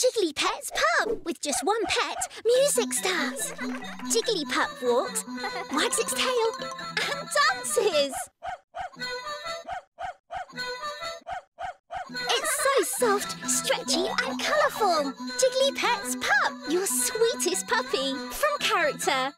Jiggly Pets Pup. With just one pet, music starts. Jiggly Pup walks, wags its tail, and dances. It's so soft, stretchy, and colourful. Jiggly Pets Pup, your sweetest puppy. From character.